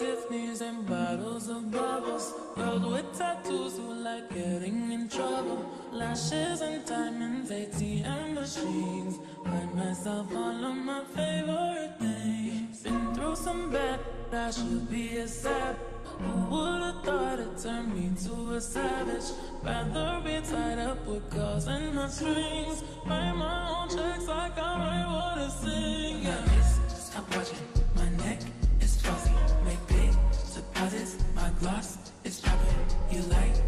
Tiffany's and bottles of bubbles. Girls with tattoos who like getting in trouble. Lashes and diamonds, ATM machines. Buy myself all of my favorite things. Been through some bad, I should be a sap. Who would've thought it turned me to a savage? Rather be tied up with calls and my strings. Write my own checks like I lost, it's happened, you like.